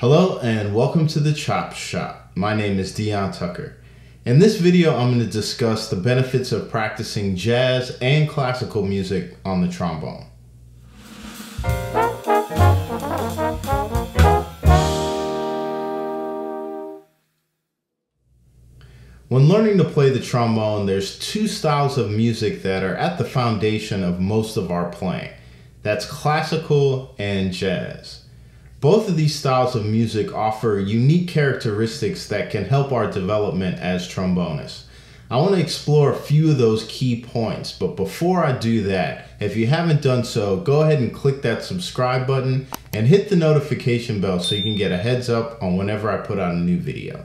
Hello and welcome to the Chops Shop. My name is Dion Tucker. In this video, I'm going to discuss the benefits of practicing jazz and classical music on the trombone. When learning to play the trombone, there's two styles of music that are at the foundation of most of our playing. That's classical and jazz. Both of these styles of music offer unique characteristics that can help our development as trombonists. I want to explore a few of those key points, but before I do that, if you haven't done so, go ahead and click that subscribe button and hit the notification bell so you can get a heads up on whenever I put out a new video.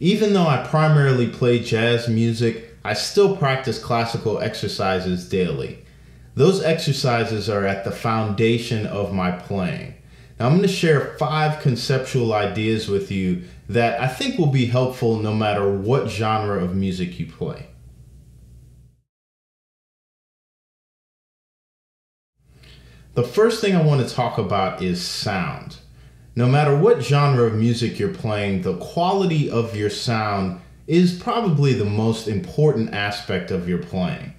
Even though I primarily play jazz music, I still practice classical exercises daily. Those exercises are at the foundation of my playing. Now, I'm going to share five conceptual ideas with you that I think will be helpful no matter what genre of music you play. The first thing I want to talk about is sound no matter what genre of music you're playing, the quality of your sound is probably the most important aspect of your playing.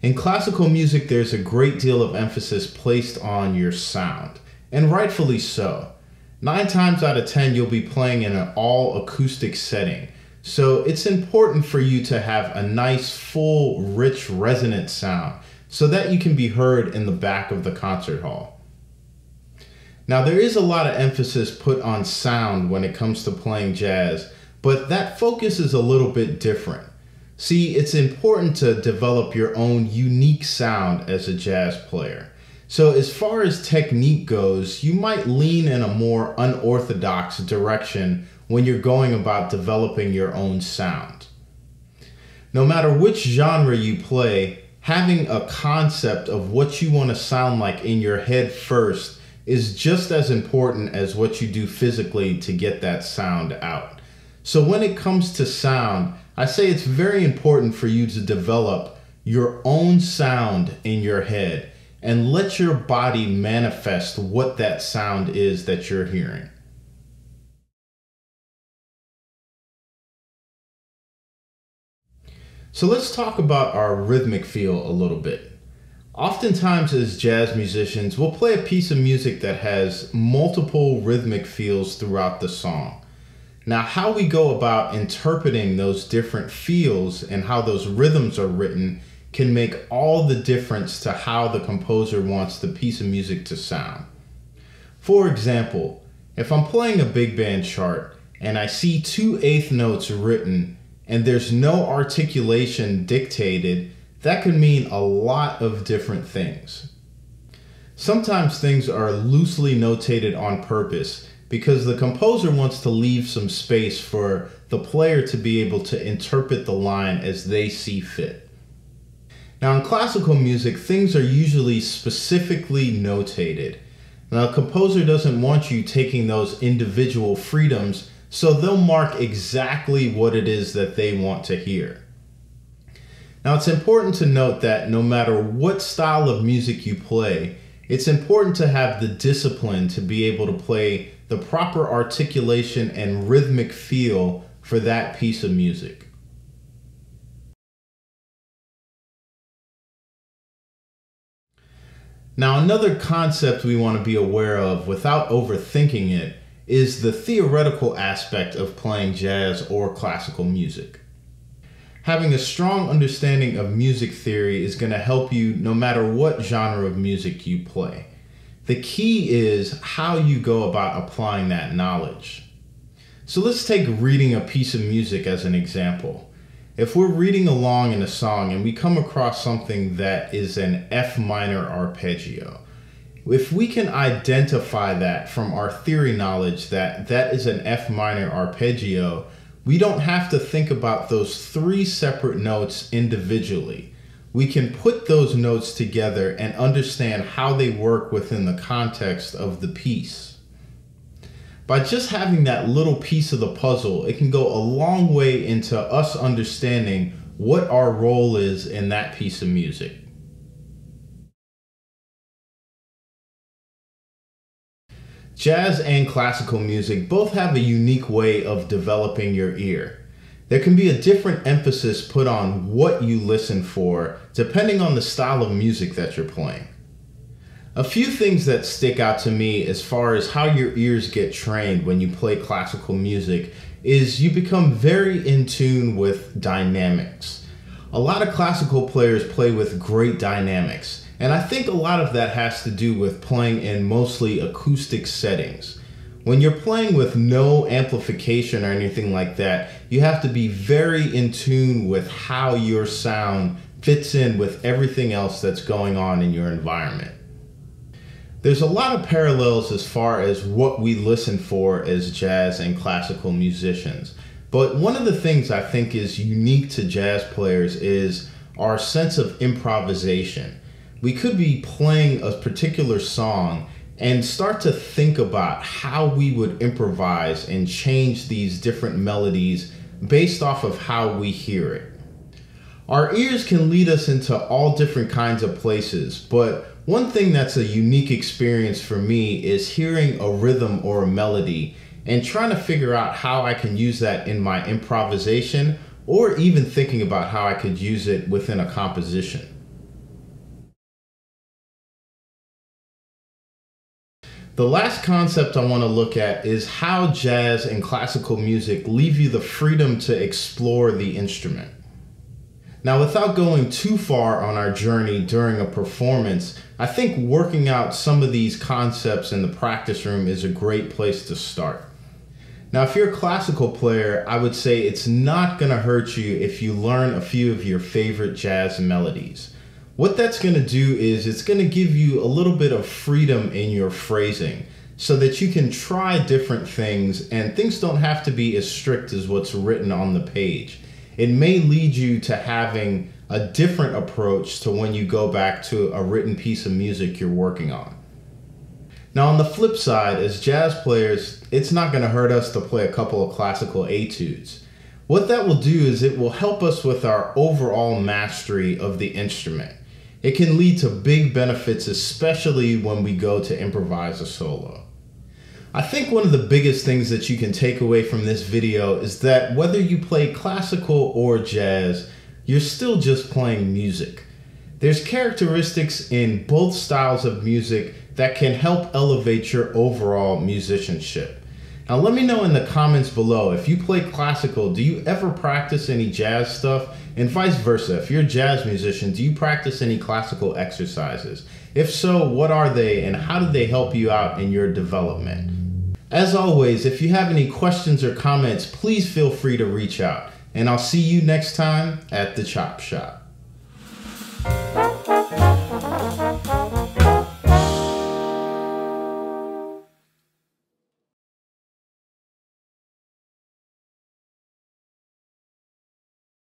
In classical music, there's a great deal of emphasis placed on your sound, and rightfully so. Nine times out of ten, you'll be playing in an all acoustic setting, so it's important for you to have a nice, full, rich, resonant sound so that you can be heard in the back of the concert hall. Now, there is a lot of emphasis put on sound when it comes to playing jazz, but that focus is a little bit different. See, it's important to develop your own unique sound as a jazz player. So, as far as technique goes, you might lean in a more unorthodox direction when you're going about developing your own sound. No matter which genre you play, having a concept of what you want to sound like in your head first is just as important as what you do physically to get that sound out. So when it comes to sound, I say it's very important for you to develop your own sound in your head and let your body manifest what that sound is that you're hearing. So let's talk about our rhythmic feel a little bit. Oftentimes, as jazz musicians, we'll play a piece of music that has multiple rhythmic feels throughout the song. Now, how we go about interpreting those different feels and how those rhythms are written can make all the difference to how the composer wants the piece of music to sound. For example, if I'm playing a big band chart and I see two eighth notes written and there's no articulation dictated, that could mean a lot of different things. Sometimes things are loosely notated on purpose because the composer wants to leave some space for the player to be able to interpret the line as they see fit. Now, in classical music, things are usually specifically notated. Now, a composer doesn't want you taking those individual freedoms, so they'll mark exactly what it is that they want to hear. Now, it's important to note that no matter what style of music you play, it's important to have the discipline to be able to play the proper articulation and rhythmic feel for that piece of music. Now, another concept we want to be aware of without overthinking it is the theoretical aspect of playing jazz or classical music having a strong understanding of music theory is going to help you no matter what genre of music you play. The key is how you go about applying that knowledge. So let's take reading a piece of music as an example. If we're reading along in a song and we come across something that is an F minor arpeggio, if we can identify that from our theory knowledge that that is an F minor arpeggio, we don't have to think about those three separate notes individually. We can put those notes together and understand how they work within the context of the piece. By just having that little piece of the puzzle, it can go a long way into us understanding what our role is in that piece of music. Jazz and classical music both have a unique way of developing your ear. There can be a different emphasis put on what you listen for depending on the style of music that you're playing. A few things that stick out to me as far as how your ears get trained when you play classical music is you become very in tune with dynamics. A lot of classical players play with great dynamics, and I think a lot of that has to do with playing in mostly acoustic settings. When you're playing with no amplification or anything like that, you have to be very in tune with how your sound fits in with everything else that's going on in your environment. There's a lot of parallels as far as what we listen for as jazz and classical musicians. But one of the things I think is unique to jazz players is our sense of improvisation we could be playing a particular song and start to think about how we would improvise and change these different melodies based off of how we hear it. Our ears can lead us into all different kinds of places, but one thing that's a unique experience for me is hearing a rhythm or a melody and trying to figure out how I can use that in my improvisation or even thinking about how I could use it within a composition. The last concept I want to look at is how jazz and classical music leave you the freedom to explore the instrument. Now, without going too far on our journey during a performance, I think working out some of these concepts in the practice room is a great place to start. Now, if you're a classical player, I would say it's not going to hurt you if you learn a few of your favorite jazz melodies. What that's going to do is it's going to give you a little bit of freedom in your phrasing so that you can try different things and things don't have to be as strict as what's written on the page. It may lead you to having a different approach to when you go back to a written piece of music you're working on. Now, on the flip side, as jazz players, it's not going to hurt us to play a couple of classical etudes. What that will do is it will help us with our overall mastery of the instrument. It can lead to big benefits, especially when we go to improvise a solo. I think one of the biggest things that you can take away from this video is that whether you play classical or jazz, you're still just playing music. There's characteristics in both styles of music that can help elevate your overall musicianship. Now, let me know in the comments below if you play classical, do you ever practice any jazz stuff? And vice versa, if you're a jazz musician, do you practice any classical exercises? If so, what are they and how do they help you out in your development? As always, if you have any questions or comments, please feel free to reach out. And I'll see you next time at the Chops Shop.